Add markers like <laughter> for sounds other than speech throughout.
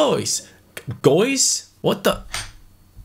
Guys, guys, what the?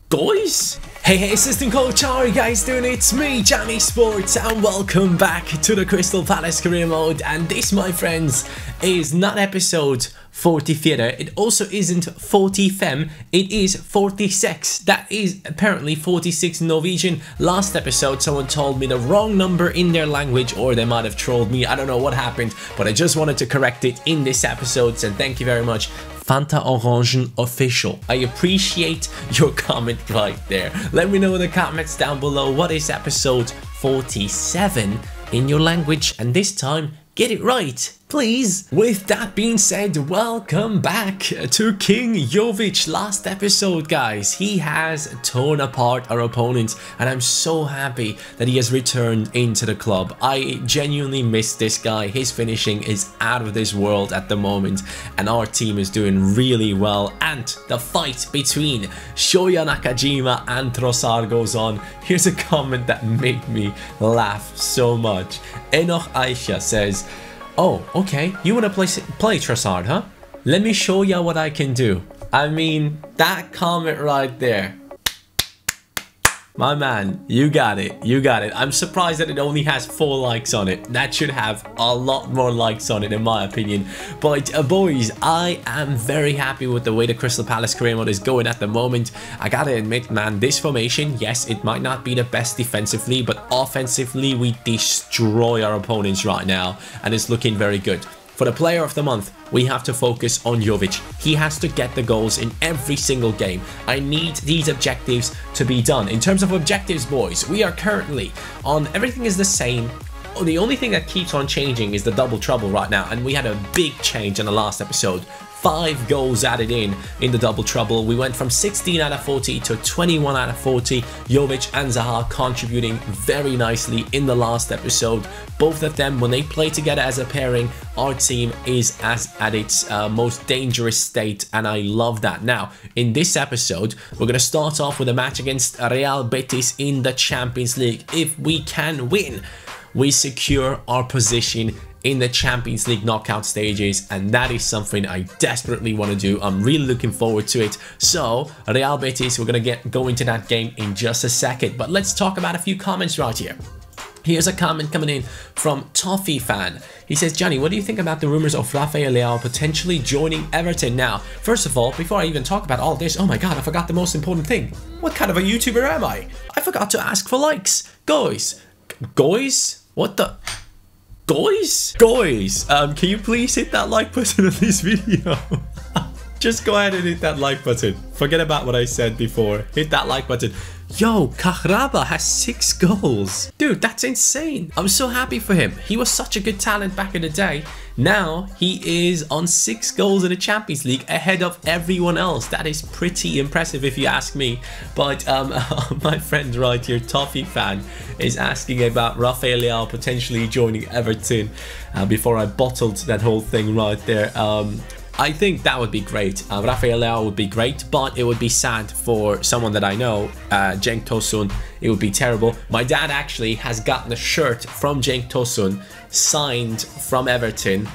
Guys? Hey, hey, assistant coach, how are you guys doing? It's me, Jammy Sports, and welcome back to the Crystal Palace career mode. And this, my friends, is not episode 40 theater. It also isn't 45, it is 46. That is apparently 46 Norwegian. Last episode, someone told me the wrong number in their language, or they might have trolled me. I don't know what happened, but I just wanted to correct it in this episode. So thank you very much Fanta Orangen official. I appreciate your <laughs> comment right there. Let me know in the comments down below what is episode 47 in your language and this time get it right please. With that being said, welcome back to King Jovic. Last episode, guys, he has torn apart our opponents, and I'm so happy that he has returned into the club. I genuinely miss this guy. His finishing is out of this world at the moment, and our team is doing really well. And the fight between Shoya Nakajima and Trossard goes on. Here's a comment that made me laugh so much. Enoch Aisha says, Oh, okay. You want to play, play Trossard, huh? Let me show you what I can do. I mean, that comment right there. My man, you got it. You got it. I'm surprised that it only has four likes on it. That should have a lot more likes on it, in my opinion. But uh, boys, I am very happy with the way the Crystal Palace career mode is going at the moment. I gotta admit, man, this formation, yes, it might not be the best defensively, but offensively, we destroy our opponents right now, and it's looking very good. For the player of the month, we have to focus on Jovic. He has to get the goals in every single game. I need these objectives to be done. In terms of objectives, boys, we are currently on everything is the same. The only thing that keeps on changing is the double trouble right now, and we had a big change in the last episode five goals added in in the double trouble. We went from 16 out of 40 to 21 out of 40. Jovic and Zaha contributing very nicely in the last episode. Both of them, when they play together as a pairing, our team is as at its uh, most dangerous state, and I love that. Now, in this episode, we're going to start off with a match against Real Betis in the Champions League. If we can win, we secure our position in the Champions League knockout stages and that is something I desperately want to do. I'm really looking forward to it. So Real Betis, we're going to get go into that game in just a second. But let's talk about a few comments right here. Here's a comment coming in from Toffee fan. He says, Johnny, what do you think about the rumors of Rafael Leao potentially joining Everton now? First of all, before I even talk about all this, oh my god, I forgot the most important thing. What kind of a YouTuber am I? I forgot to ask for likes. Guys, guys, what the... Guys, guys, um, can you please hit that like button on this video? <laughs> Just go ahead and hit that like button. Forget about what I said before. Hit that like button. Yo, Kahraba has six goals. Dude, that's insane. I'm so happy for him. He was such a good talent back in the day. Now he is on six goals in the Champions League ahead of everyone else. That is pretty impressive if you ask me. But um, <laughs> my friend right here, Toffee fan, is asking about Rafael potentially joining Everton. Uh, before I bottled that whole thing right there. Um, I think that would be great. Uh, Rafael Leao would be great, but it would be sad for someone that I know, uh, Tosun. It would be terrible. My dad actually has gotten a shirt from Cenk Tosun signed from Everton.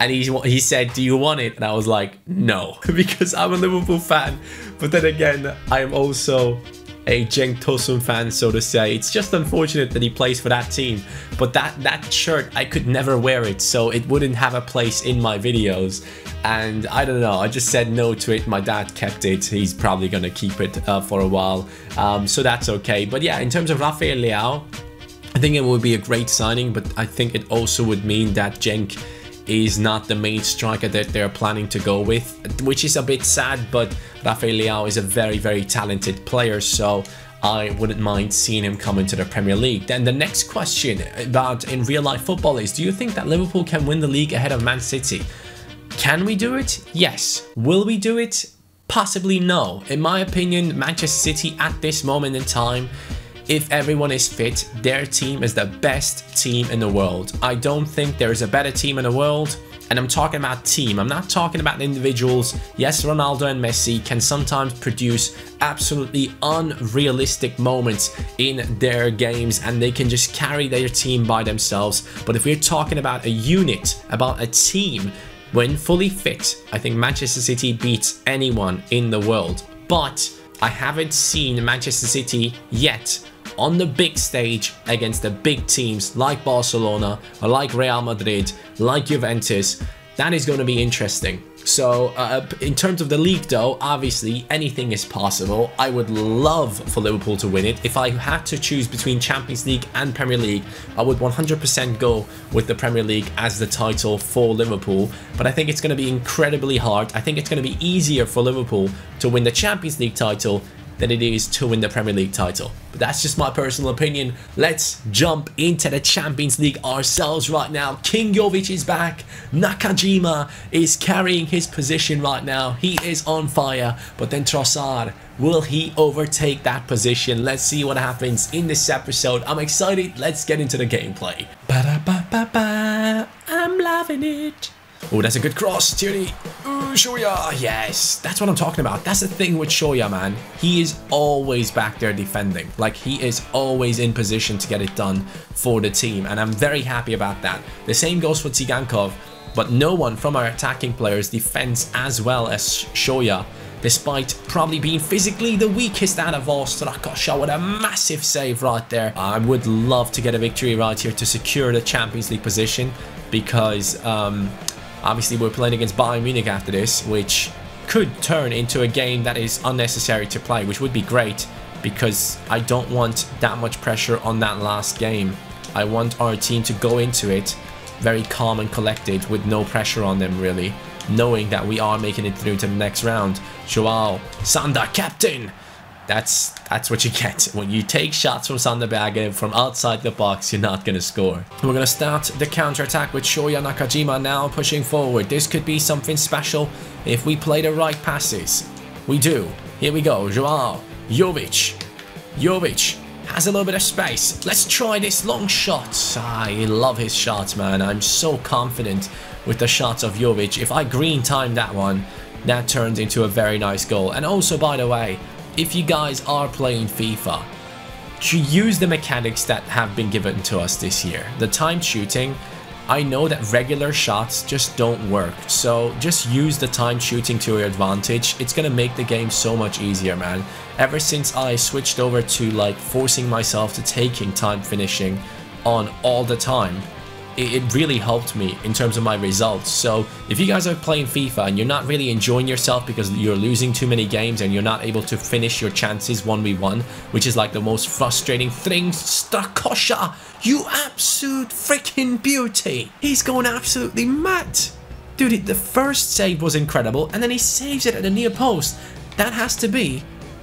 And he, he said, do you want it? And I was like, no, <laughs> because I'm a Liverpool fan. But then again, I am also a Cenk Tosun fan, so to say. It's just unfortunate that he plays for that team. But that, that shirt, I could never wear it, so it wouldn't have a place in my videos. And I don't know, I just said no to it. My dad kept it. He's probably going to keep it uh, for a while. Um, so that's okay. But yeah, in terms of Rafael Leao, I think it would be a great signing, but I think it also would mean that Cenk is not the main striker that they're planning to go with, which is a bit sad, but Rafael Leao is a very, very talented player, so I wouldn't mind seeing him come into the Premier League. Then the next question about in real life football is, do you think that Liverpool can win the league ahead of Man City? Can we do it? Yes. Will we do it? Possibly no. In my opinion, Manchester City at this moment in time if everyone is fit, their team is the best team in the world. I don't think there is a better team in the world. And I'm talking about team. I'm not talking about individuals. Yes, Ronaldo and Messi can sometimes produce absolutely unrealistic moments in their games and they can just carry their team by themselves. But if we're talking about a unit, about a team, when fully fit, I think Manchester City beats anyone in the world. But I haven't seen Manchester City yet on the big stage against the big teams like Barcelona like Real Madrid, like Juventus. That is going to be interesting. So uh, in terms of the league though, obviously anything is possible. I would love for Liverpool to win it. If I had to choose between Champions League and Premier League, I would 100% go with the Premier League as the title for Liverpool. But I think it's going to be incredibly hard. I think it's going to be easier for Liverpool to win the Champions League title than it is to win the Premier League title. But that's just my personal opinion. Let's jump into the Champions League ourselves right now. King Jovic is back. Nakajima is carrying his position right now. He is on fire. But then Trossard, will he overtake that position? Let's see what happens in this episode. I'm excited. Let's get into the gameplay. Ba -ba -ba. I'm loving it. Oh, that's a good cross, Tierney. Ooh, Shoya. Yes, that's what I'm talking about. That's the thing with Shoya, man. He is always back there defending. Like, he is always in position to get it done for the team. And I'm very happy about that. The same goes for Tsygankov. But no one from our attacking players defends as well as Shoya despite probably being physically the weakest out of all. Strakosha with a massive save right there. I would love to get a victory right here to secure the Champions League position because um, Obviously, we're playing against Bayern Munich after this, which could turn into a game that is unnecessary to play, which would be great because I don't want that much pressure on that last game. I want our team to go into it very calm and collected with no pressure on them really, knowing that we are making it through to the next round. Joao, Sander, captain! That's that's what you get. When you take shots from Sander Berge from outside the box, you're not going to score. We're going to start the counter-attack with Shoya Nakajima now pushing forward. This could be something special if we play the right passes. We do. Here we go. Joao, Jovic. Jovic has a little bit of space. Let's try this long shot. I love his shots, man. I'm so confident with the shots of Jovic. If I green time that one, that turns into a very nice goal. And also, by the way, if you guys are playing FIFA, to use the mechanics that have been given to us this year. The time shooting, I know that regular shots just don't work, so just use the time shooting to your advantage. It's gonna make the game so much easier, man. Ever since I switched over to like forcing myself to taking time finishing on all the time, it really helped me in terms of my results. So if you guys are playing FIFA and you're not really enjoying yourself because you're losing too many games and you're not able to finish your chances 1v1, which is like the most frustrating thing, Strakosha, you absolute freaking beauty. He's going absolutely mad. Dude, the first save was incredible and then he saves it at the near post. That has to be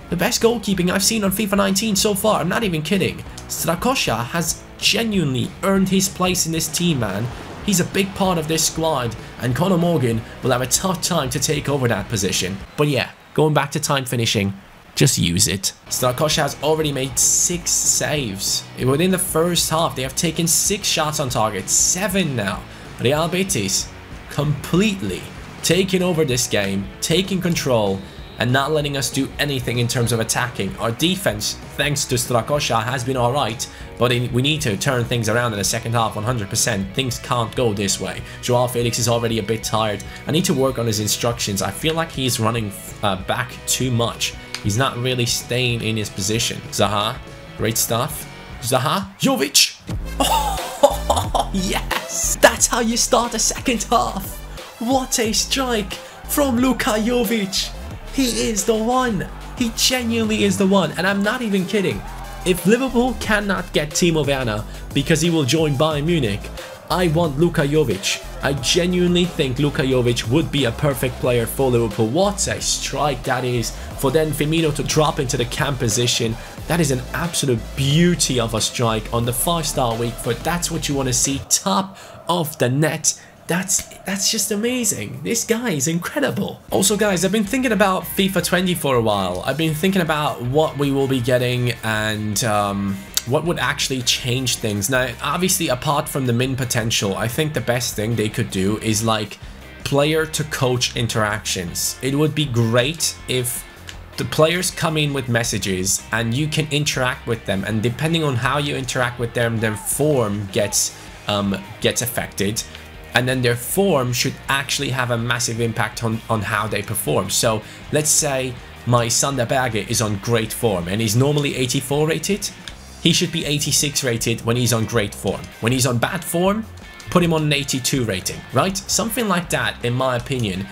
the best goalkeeping I've seen on FIFA 19 so far. I'm not even kidding. Strakosha has genuinely earned his place in this team, man. He's a big part of this squad, and Conor Morgan will have a tough time to take over that position. But yeah, going back to time finishing, just use it. Strakosha has already made 6 saves. Within the first half, they have taken 6 shots on target, 7 now. Real Betis completely taking over this game, taking control, and not letting us do anything in terms of attacking. Our defense, thanks to Strakosha, has been alright, but we need to turn things around in the second half 100%. Things can't go this way. Joao Felix is already a bit tired. I need to work on his instructions. I feel like he's running uh, back too much. He's not really staying in his position. Zaha, great stuff. Zaha, Jovic. Oh, <laughs> yes! That's how you start a second half. What a strike from Luka Jovic. He is the one. He genuinely is the one. And I'm not even kidding. If Liverpool cannot get Timo Werner because he will join Bayern Munich, I want Luka Jovic. I genuinely think Luka Jovic would be a perfect player for Liverpool. What a strike that is for then Firmino to drop into the cam position. That is an absolute beauty of a strike on the 5-star week for that's what you want to see top of the net that's that's just amazing. This guy is incredible. Also guys, I've been thinking about FIFA 20 for a while. I've been thinking about what we will be getting and um, what would actually change things. Now, obviously, apart from the min potential, I think the best thing they could do is like player to coach interactions. It would be great if the players come in with messages and you can interact with them and depending on how you interact with them, their form gets um, gets affected and then their form should actually have a massive impact on, on how they perform. So let's say my Sander Berge is on great form and he's normally 84 rated. He should be 86 rated when he's on great form. When he's on bad form, put him on an 82 rating, right? Something like that, in my opinion,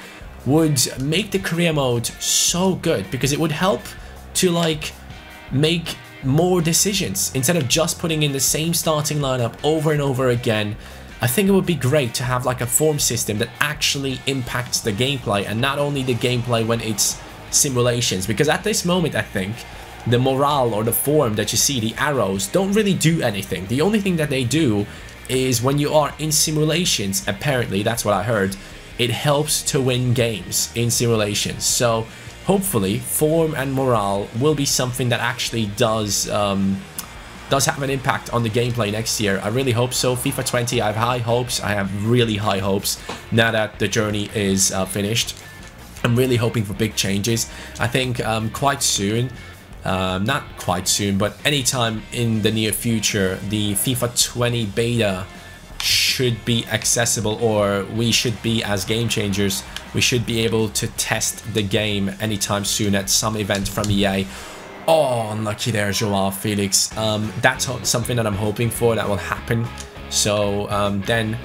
would make the career mode so good because it would help to like make more decisions instead of just putting in the same starting lineup over and over again. I think it would be great to have like a form system that actually impacts the gameplay and not only the gameplay when it's simulations because at this moment I think the morale or the form that you see, the arrows, don't really do anything. The only thing that they do is when you are in simulations, apparently, that's what I heard, it helps to win games in simulations. So hopefully form and morale will be something that actually does um, does have an impact on the gameplay next year. I really hope so. FIFA 20, I have high hopes. I have really high hopes now that the journey is uh, finished. I'm really hoping for big changes. I think um, quite soon, um, not quite soon, but anytime in the near future, the FIFA 20 beta should be accessible or we should be as game changers we should be able to test the game anytime soon at some event from EA oh unlucky there Joao Felix. Um, that's something that I'm hoping for that will happen. So um, then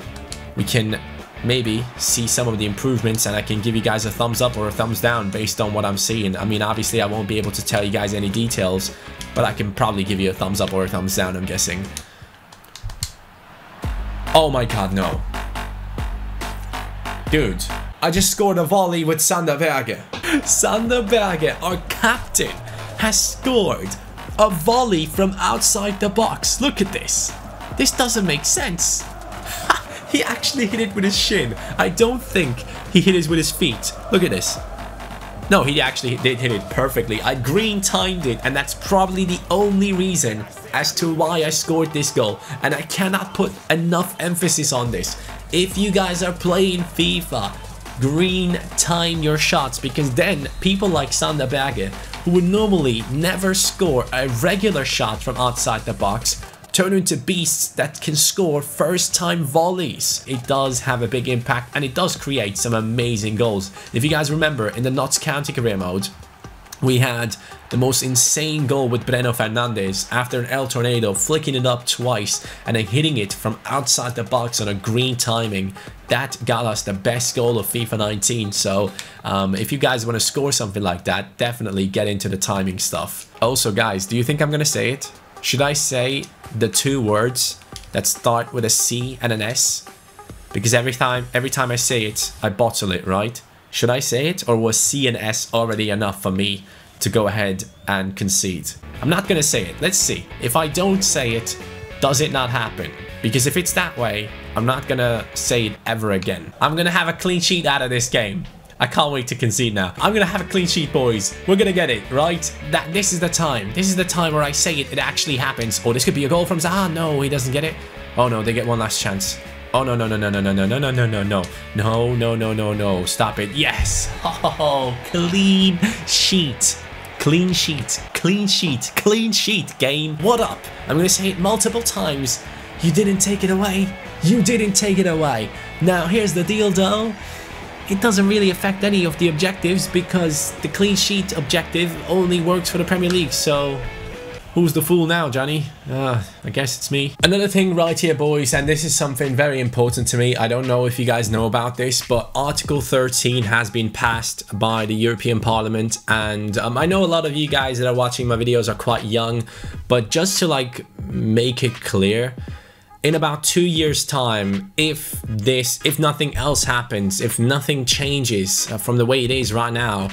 we can maybe see some of the improvements and I can give you guys a thumbs up or a thumbs down based on what I'm seeing. I mean obviously I won't be able to tell you guys any details but I can probably give you a thumbs up or a thumbs down I'm guessing. Oh my god, no. Dude, I just scored a volley with Sander Berge. <laughs> Sander Berge, our captain, has scored a volley from outside the box. Look at this. This doesn't make sense. he actually hit it with his shin. I don't think he hit it with his feet. Look at this. No, he actually did hit it perfectly. I green timed it, and that's probably the only reason as to why I scored this goal. And I cannot put enough emphasis on this. If you guys are playing FIFA, green time your shots because then people like Sander Berge, who would normally never score a regular shot from outside the box, turn into beasts that can score first time volleys. It does have a big impact and it does create some amazing goals. If you guys remember in the Notts County career mode, we had the most insane goal with Breno Fernandes after an El Tornado flicking it up twice and then hitting it from outside the box on a green timing. That got us the best goal of FIFA 19. So um, if you guys want to score something like that, definitely get into the timing stuff. Also guys, do you think I'm going to say it? Should I say the two words that start with a C and an S? Because every time every time I say it, I bottle it, right? Should I say it or was C and S already enough for me to go ahead and concede? I'm not to say it. Let's see. If I don't say it, does it not happen? Because if it's that way, I'm not to say it ever again. I'm to have a clean sheet out of this game. I can't wait to concede now. I'm to have a clean sheet, boys. We're to get it, right? That This is the time. This is the time where I say it, it actually happens. Oh, this could be a goal from Zaha. No, he doesn't get it. Oh, no, they get one last chance. Oh, no, no, no, no, no, no, no, no, no, no, no, no. No, no, no, no. Stop it. Yes. Oh, clean sheet. Clean sheet. Clean sheet. Clean sheet, game. What up? I'm to say it multiple times. You didn't take it away. You didn't take it away. Now, here's the deal, though it doesn't really affect any of the objectives because the clean sheet objective only works for the Premier League, so Who's the fool now, Johnny? Uh, I guess it's me. Another thing right here, boys, and this is something very important to me. I don't know if you guys know about this, but Article 13 has been passed by the European Parliament. And um, I know a lot of you guys that are watching my videos are quite young, but just to like make it clear, in about two years time if this if nothing else happens if nothing changes uh, from the way it is right now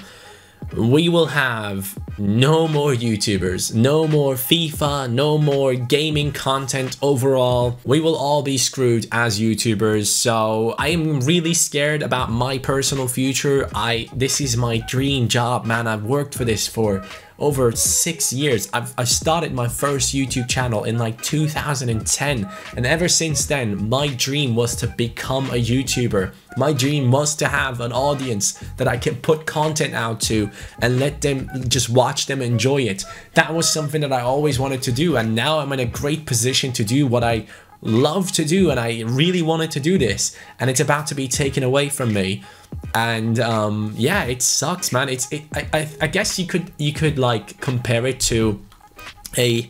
we will have no more YouTubers, no more FIFA, no more gaming content overall. We will all be screwed as YouTubers. So I am really scared about my personal future. I This is my dream job, man. I've worked for this for over six years. I've, I started my first YouTube channel in like 2010 and ever since then my dream was to become a YouTuber. My dream was to have an audience that I can put content out to and let them just watch them enjoy it. That was something that I always wanted to do and now I'm in a great position to do what I love to do and I really wanted to do this and it's about to be taken away from me and um, yeah it sucks man it's it, I, I, I guess you could you could like compare it to a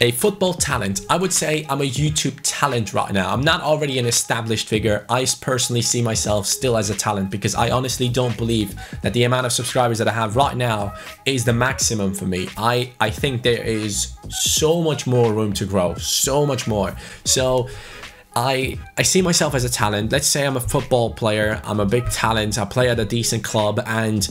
a football talent. I would say I'm a YouTube talent right now. I'm not already an established figure. I personally see myself still as a talent because I honestly don't believe that the amount of subscribers that I have right now is the maximum for me. I, I think there is so much more room to grow, so much more. So I, I see myself as a talent. Let's say I'm a football player. I'm a big talent. I play at a decent club and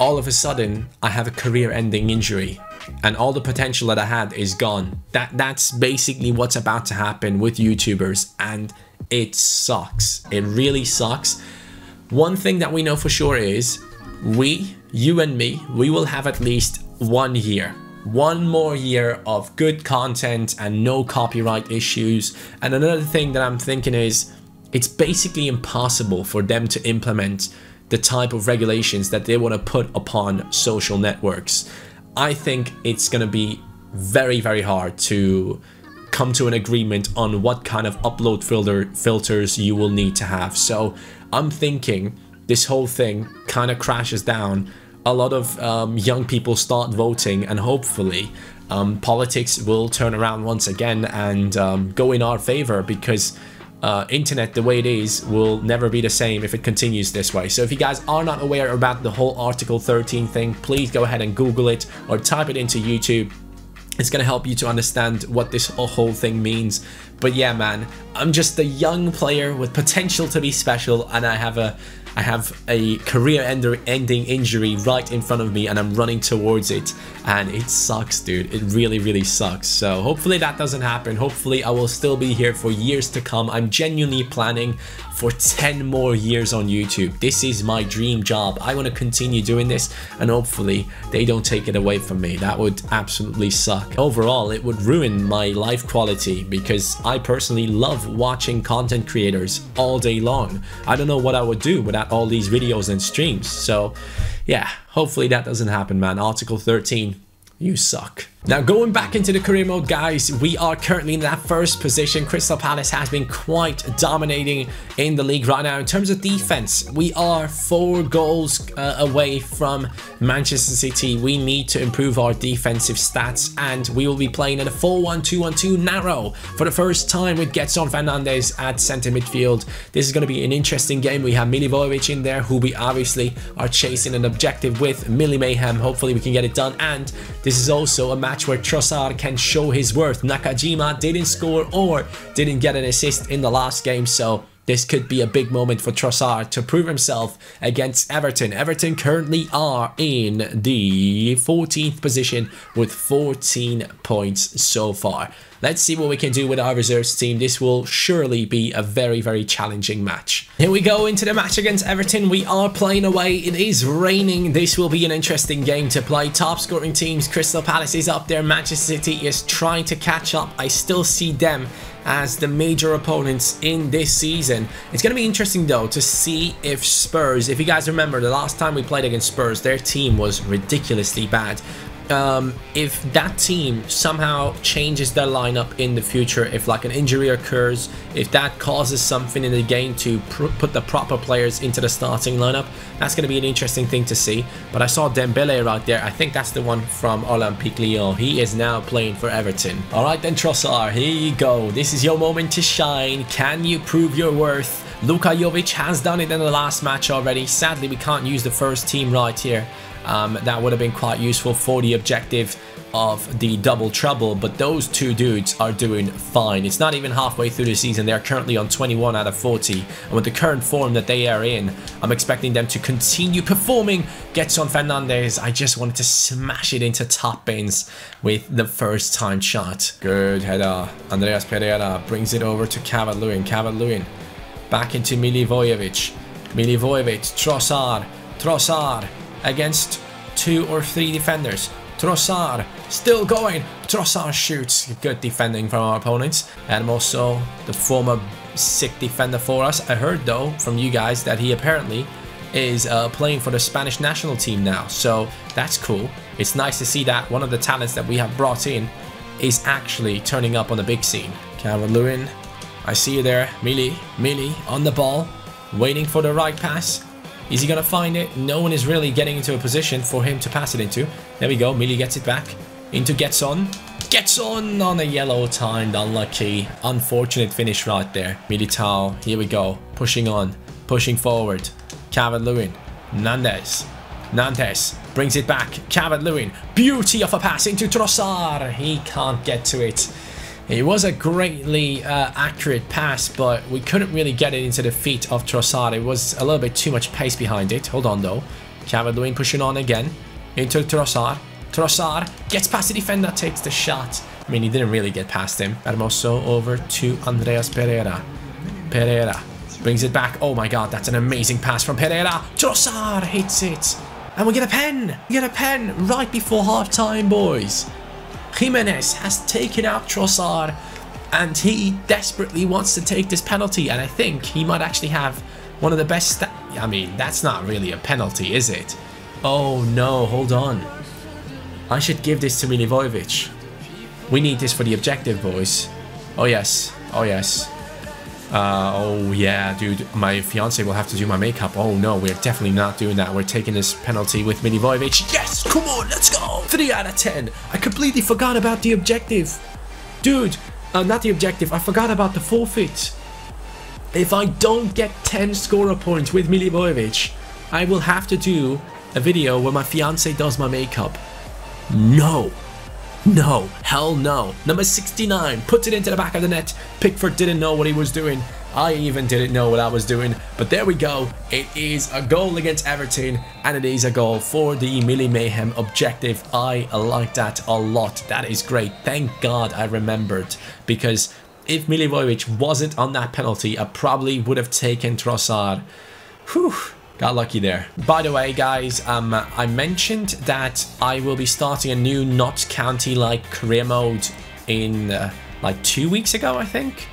all of a sudden I have a career-ending injury and all the potential that I had is gone. That that's basically what's about to happen with YouTubers and it sucks. It really sucks. One thing that we know for sure is we, you and me, we will have at least one year. One more year of good content and no copyright issues. And another thing that I'm thinking is it's basically impossible for them to implement the type of regulations that they want to put upon social networks. I think it's going to be very, very hard to come to an agreement on what kind of upload filter filters you will need to have. So I'm thinking this whole thing kind of crashes down. A lot of um, young people start voting and hopefully um, politics will turn around once again and um, go in our favor because uh, internet the way it is will never be the same if it continues this way. So if you guys are not aware about the whole Article 13 thing, please go ahead and Google it or type it into YouTube. It's going to help you to understand what this whole thing means. But yeah, man, I'm just a young player with potential to be special and I have a I have a career-ending injury right in front of me and I'm running towards it. And it sucks dude. It really really sucks. So hopefully that doesn't happen. Hopefully I will still be here for years to come. I'm genuinely planning for 10 more years on YouTube. This is my dream job. I want to continue doing this and hopefully they don't take it away from me. That would absolutely suck. Overall, it would ruin my life quality because I personally love watching content creators all day long. I don't know what I would do without all these videos and streams. So yeah, hopefully that doesn't happen, man. Article 13, you suck. Now going back into the career mode guys, we are currently in that first position. Crystal Palace has been quite dominating in the league right now. In terms of defense, we are four goals uh, away from Manchester City. We need to improve our defensive stats and we will be playing in a 4-1-2-1-2 narrow for the first time with Gedson Fernandes at centre midfield. This is going to be an interesting game. We have Milivojevic in there who we obviously are chasing an objective with. Millie Mayhem, hopefully we can get it done and this is also a match match where Trossard can show his worth. Nakajima didn't score or didn't get an assist in the last game, so this could be a big moment for Trossard to prove himself against Everton. Everton currently are in the 14th position with 14 points so far. Let's see what we can do with our reserves team. This will surely be a very, very challenging match. Here we go into the match against Everton. We are playing away. It is raining. This will be an interesting game to play. Top scoring teams, Crystal Palace is up there. Manchester City is trying to catch up. I still see them as the major opponents in this season. It's going to be interesting though to see if Spurs, if you guys remember the last time we played against Spurs, their team was ridiculously bad um, if that team somehow changes their lineup in the future, if like an injury occurs, if that causes something in the game to put the proper players into the starting lineup, that's going to be an interesting thing to see. But I saw Dembele right there. I think that's the one from Olympique Lyon. He is now playing for Everton. All right then, Trossard, here you go. This is your moment to shine. Can you prove your worth? Luka Jovic has done it in the last match already. Sadly, we can't use the first team right here. Um, that would have been quite useful for the objective of the double trouble, but those two dudes are doing fine. It's not even halfway through the season. They're currently on 21 out of 40. And with the current form that they are in, I'm expecting them to continue performing. Gedson Fernandes, I just wanted to smash it into top bins with the first time shot. Good header. Andreas Pereira brings it over to Calvert-Lewin. Calvert-Lewin back into Milivojevic. Milivojevic, Trossard, Trossard, against two or three defenders. Trossard still going. Trossard shoots. Good defending from our opponents. And also the former sick defender for us. I heard though from you guys that he apparently is uh, playing for the Spanish national team now. So that's cool. It's nice to see that one of the talents that we have brought in is actually turning up on the big scene. Calvert-Lewin. I see you there. Mealy, Mealy on the ball. Waiting for the right pass. Is he going to find it? No one is really getting into a position for him to pass it into. There we go. Mealy gets it back. Into Gedson. Gedson on a yellow timed. Unlucky. Unfortunate finish right there. Militao. Here we go. Pushing on. Pushing forward. Calvert-Lewin. Nandez. Nandez brings it back. Calvert-Lewin. Beauty of a pass into Trossard. He can't get to it. It was a greatly uh, accurate pass, but we couldn't really get it into the feet of Trossard. It was a little bit too much pace behind it. Hold on though. Calvert-Lewin pushing on again. Into Trossard. Trossard gets past the defender, takes the shot. I mean, he didn't really get past him. Hermoso over to Andreas Pereira. Pereira brings it back. Oh my god, that's an amazing pass from Pereira. Trossard hits it. And we get a pen. We get a pen right before half time, boys. Jimenez has taken out Trossard and he desperately wants to take this penalty and I think he might actually have one of the best I mean that's not really a penalty is it? Oh no hold on. I should give this to Milivojevic we need this for the objective boys. Oh yes. Oh yes uh, oh yeah, dude, my fiance will have to do my makeup. Oh no, we're definitely not doing that. We're taking this penalty with Milivojevic. Yes, come on, let's go. 3 out of 10. I completely forgot about the objective. Dude, uh, not the objective, I forgot about the forfeit. If I don't get 10 scorer points with Milivojevic, I will have to do a video where my fiance does my makeup. No. No, hell no. Number 69 puts it into the back of the net. Pickford didn't know what he was doing. I even didn't know what I was doing. But there we go. It is a goal against Everton and it is a goal for the Millie Mayhem objective. I like that a lot. That is great. Thank God I remembered because if Milivojevic wasn't on that penalty, I probably would have taken Trossard. Whew. Got lucky there. By the way, guys, um, I mentioned that I will be starting a new Notts County-like career mode in uh, like two weeks ago, I think.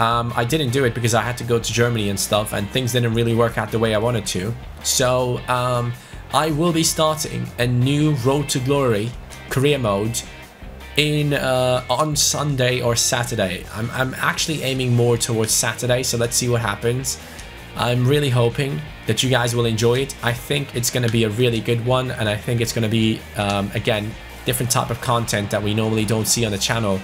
Um, I didn't do it because I had to go to Germany and stuff, and things didn't really work out the way I wanted to. So um, I will be starting a new Road to Glory career mode in uh, on Sunday or Saturday. I'm, I'm actually aiming more towards Saturday, so let's see what happens. I'm really hoping that you guys will enjoy it. I think it's going to be a really good one, and I think it's going to be, um, again, different type of content that we normally don't see on the channel.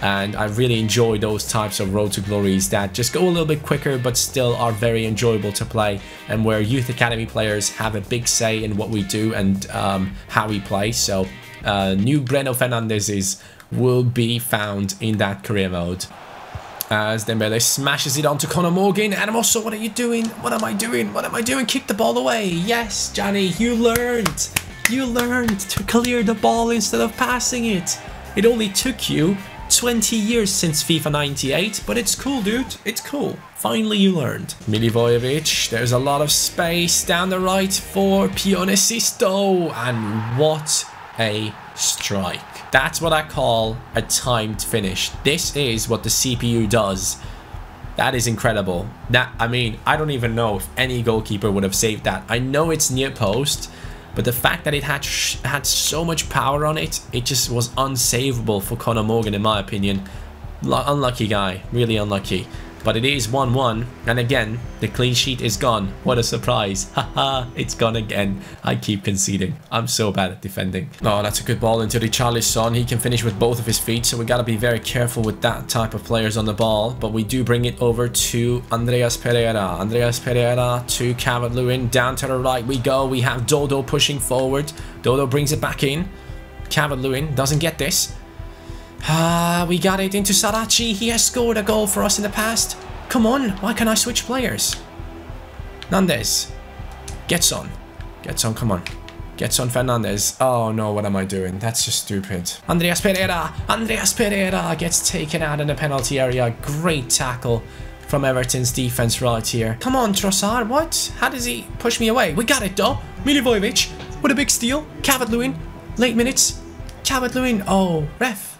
And I really enjoy those types of Road to Glories that just go a little bit quicker, but still are very enjoyable to play, and where Youth Academy players have a big say in what we do and um, how we play. So, uh, new Breno Fernandez's will be found in that career mode as Dembele smashes it onto Conor Morgan. And also, what are you doing? What am I doing? What am I doing? Kick the ball away. Yes, Johnny, you learned. You learned to clear the ball instead of passing it. It only took you 20 years since FIFA 98, but it's cool, dude. It's cool. Finally, you learned. Milivojevic, there's a lot of space down the right for Pione Sisto. And what a strike. That's what I call a timed finish. This is what the CPU does. That is incredible. That I mean, I don't even know if any goalkeeper would have saved that. I know it's near post, but the fact that it had had so much power on it, it just was unsavable for Connor Morgan in my opinion. L unlucky guy, really unlucky. But it is 1-1, and again, the clean sheet is gone. What a surprise. Haha, it's gone again. I keep conceding. I'm so bad at defending. Oh, that's a good ball into Richarlison. He can finish with both of his feet, so we gotta be very careful with that type of players on the ball. But we do bring it over to Andreas Pereira. Andreas Pereira to Calvert-Lewin. Down to the right we go. We have Dodo pushing forward. Dodo brings it back in. Calvert-Lewin doesn't get this. Ah, we got it into Saracchi. He has scored a goal for us in the past. Come on, why can't I switch players? Nandez. Gets on. Gedson, come on. Gedson Fernandes. Oh no, what am I doing? That's just stupid. Andreas Pereira. Andreas Pereira gets taken out in the penalty area. Great tackle from Everton's defense right here. Come on, Trossard. What? How does he push me away? We got it though. Milivojevic with a big steal. Calvert-Lewin. Late minutes. Calvert-Lewin. Oh. Ref!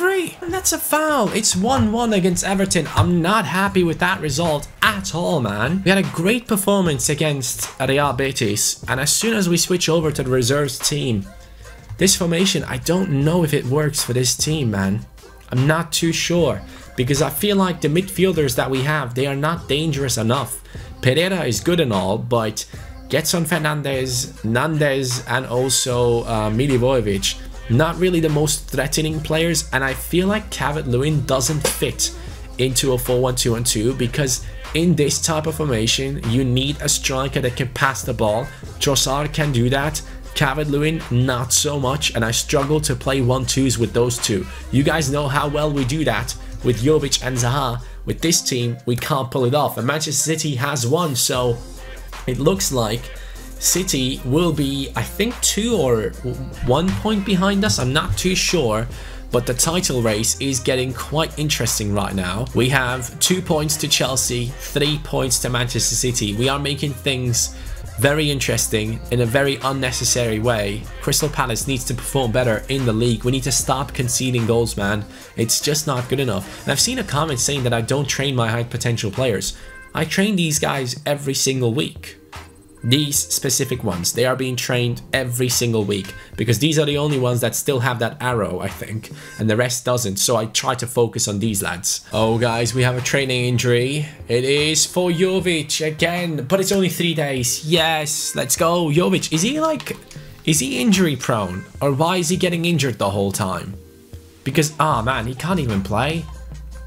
Referee! And that's a foul! It's 1-1 against Everton. I'm not happy with that result at all, man. We had a great performance against Real Betis, and as soon as we switch over to the reserves team, this formation, I don't know if it works for this team, man. I'm not too sure because I feel like the midfielders that we have, they are not dangerous enough. Pereira is good and all, but Gedson Fernandes, Nandez, and also uh, Milivojevic, not really the most threatening players, and I feel like Calvert-Lewin doesn't fit into a 4-1-2-1-2 because in this type of formation, you need a striker that can pass the ball. Trossard can do that. Calvert-Lewin, not so much, and I struggle to play 1-2s with those two. You guys know how well we do that with Jovic and Zaha. With this team, we can't pull it off, and Manchester City has won, so it looks like City will be, I think, two or one point behind us. I'm not too sure but the title race is getting quite interesting right now. We have two points to Chelsea, three points to Manchester City. We are making things very interesting in a very unnecessary way. Crystal Palace needs to perform better in the league. We need to stop conceding goals, man. It's just not good enough. And I've seen a comment saying that I don't train my high potential players. I train these guys every single week these specific ones they are being trained every single week because these are the only ones that still have that arrow i think and the rest doesn't so i try to focus on these lads oh guys we have a training injury it is for jovic again but it's only three days yes let's go jovic is he like is he injury prone or why is he getting injured the whole time because ah oh man he can't even play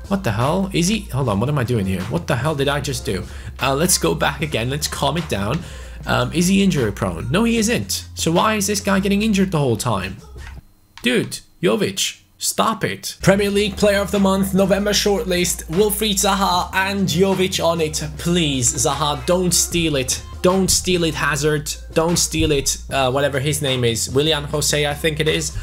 what the hell? Is he? Hold on, what am I doing here? What the hell did I just do? Uh, let's go back again. Let's calm it down. Um, is he injury prone? No, he isn't. So why is this guy getting injured the whole time? Dude, Jovic, stop it. Premier League Player of the Month, November shortlist, Wilfried Zaha and Jovic on it. Please, Zaha, don't steal it. Don't steal it, Hazard. Don't steal it, uh, whatever his name is. Willian Jose, I think it is.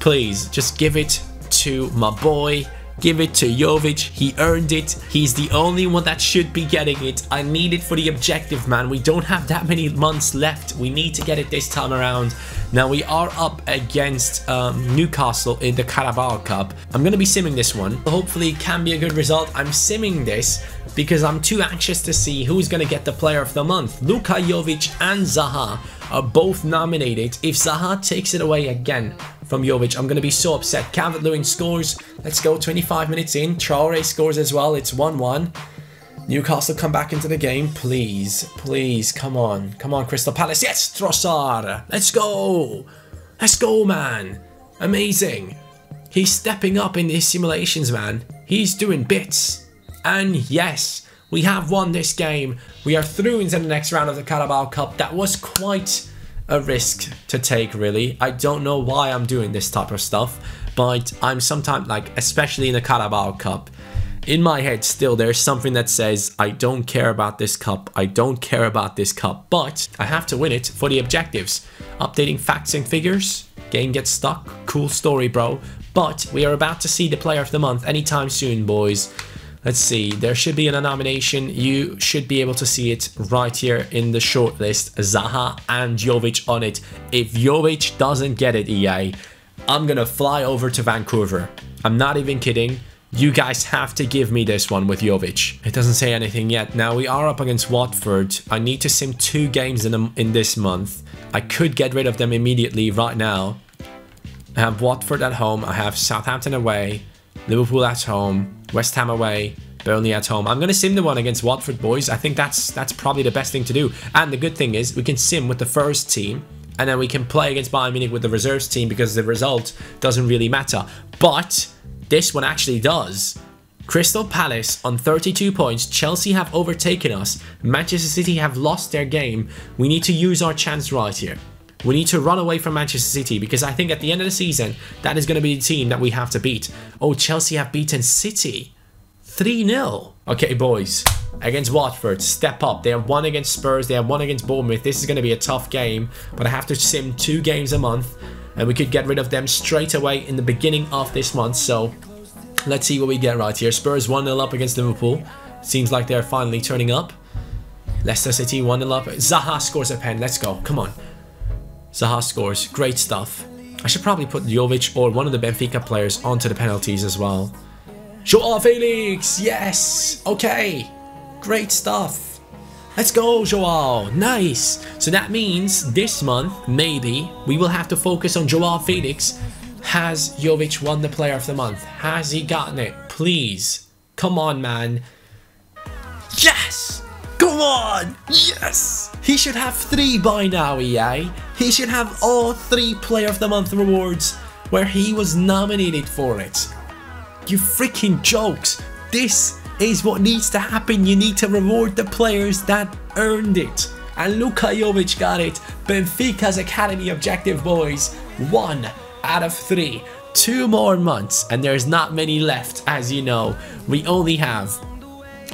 Please, just give it to my boy Give it to Jovic. He earned it. He's the only one that should be getting it. I need it for the objective, man. We don't have that many months left. We need to get it this time around. Now, we are up against um, Newcastle in the Carabao Cup. I'm going to be simming this one. Hopefully, it can be a good result. I'm simming this because I'm too anxious to see who's going to get the player of the month. Luka Jovic and Zaha are both nominated. If Zaha takes it away again, from Jovic. I'm going to be so upset. Calvert-Lewin scores. Let's go 25 minutes in. Traore scores as well. It's 1-1. Newcastle come back into the game. Please, please, come on. Come on, Crystal Palace. Yes, Trossard. Let's go. Let's go, man. Amazing. He's stepping up in these simulations, man. He's doing bits. And yes, we have won this game. We are through into the next round of the Carabao Cup. That was quite a risk to take really. I don't know why I'm doing this type of stuff, but I'm sometimes like, especially in the Carabao Cup, in my head still there's something that says I don't care about this cup, I don't care about this cup, but I have to win it for the objectives. Updating facts and figures, game gets stuck, cool story bro, but we are about to see the player of the month anytime soon boys. Let's see, there should be a nomination. You should be able to see it right here in the shortlist. Zaha and Jovic on it. If Jovic doesn't get it, EA, I'm gonna fly over to Vancouver. I'm not even kidding. You guys have to give me this one with Jovic. It doesn't say anything yet. Now we are up against Watford. I need to sim two games in, a, in this month. I could get rid of them immediately right now. I have Watford at home. I have Southampton away. Liverpool at home, West Ham away, Burnley at home. I'm going to sim the one against Watford, boys. I think that's that's probably the best thing to do. And the good thing is we can sim with the first team and then we can play against Bayern Munich with the reserves team because the result doesn't really matter. But this one actually does. Crystal Palace on 32 points, Chelsea have overtaken us, Manchester City have lost their game. We need to use our chance right here. We need to run away from Manchester City because I think at the end of the season, that is going to be the team that we have to beat. Oh, Chelsea have beaten City 3-0. Okay, boys, against Watford, step up. They have won against Spurs, they have won against Bournemouth. This is going to be a tough game, but I have to sim two games a month and we could get rid of them straight away in the beginning of this month. So let's see what we get right here. Spurs 1-0 up against Liverpool. Seems like they're finally turning up. Leicester City 1-0 up. Zaha scores a pen. Let's go. Come on. Zaha scores. Great stuff. I should probably put Jovic or one of the Benfica players onto the penalties as well. Joao Felix! Yes! Okay. Great stuff. Let's go, Joao. Nice. So that means this month, maybe, we will have to focus on Joao Felix Has Jovic won the player of the month? Has he gotten it? Please. Come on, man. Yes! Come on! Yes! He should have three by now, EA. He should have all three Player of the Month rewards where he was nominated for it. You freaking jokes. This is what needs to happen. You need to reward the players that earned it. And Luka Jovic got it. Benfica's Academy objective, boys. One out of three. Two more months, and there's not many left, as you know. We only have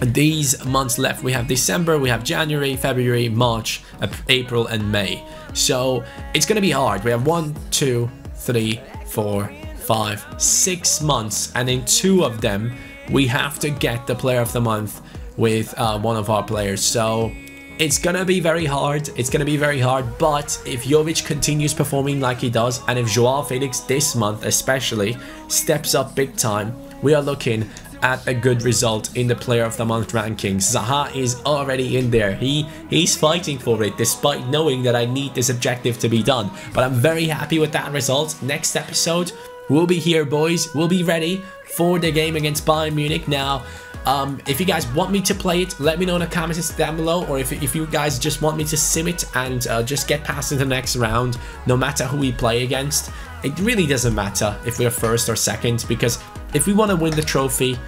these months left. We have December, we have January, February, March, April, and May. So it's gonna be hard. We have one, two, three, four, five, six months, and in two of them, we have to get the player of the month with uh, one of our players. So it's gonna be very hard. It's gonna be very hard. But if Jovic continues performing like he does, and if Joao Felix this month especially steps up big time, we are looking at a good result in the player of the month rankings. Zaha is already in there. He he's fighting for it despite knowing that I need this objective to be done. But I'm very happy with that result. Next episode, we'll be here boys. We'll be ready for the game against Bayern Munich. Now, um, if you guys want me to play it, let me know in the comments down below. Or if, if you guys just want me to sim it and uh, just get past into the next round, no matter who we play against, it really doesn't matter if we're first or second because if we want to win the trophy,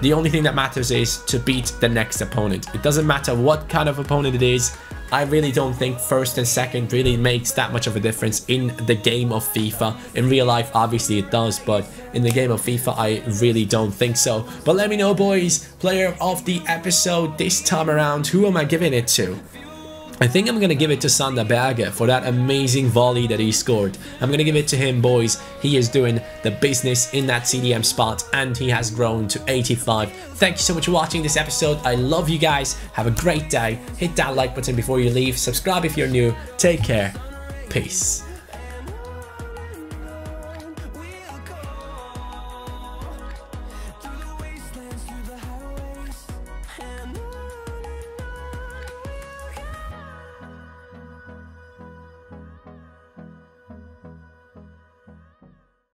the only thing that matters is to beat the next opponent. It doesn't matter what kind of opponent it is. I really don't think first and second really makes that much of a difference in the game of FIFA. In real life, obviously it does, but in the game of FIFA, I really don't think so. But let me know, boys, player of the episode this time around, who am I giving it to? I think I'm going to give it to Sander Berge for that amazing volley that he scored. I'm going to give it to him, boys. He is doing the business in that CDM spot and he has grown to 85. Thank you so much for watching this episode. I love you guys. Have a great day. Hit that like button before you leave. Subscribe if you're new. Take care. Peace.